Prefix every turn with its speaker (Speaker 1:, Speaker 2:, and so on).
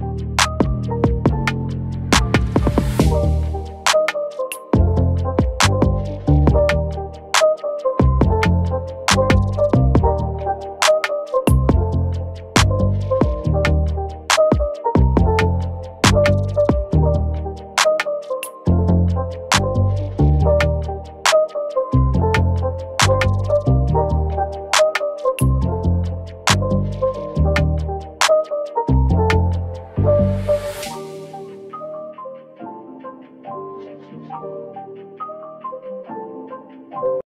Speaker 1: you now.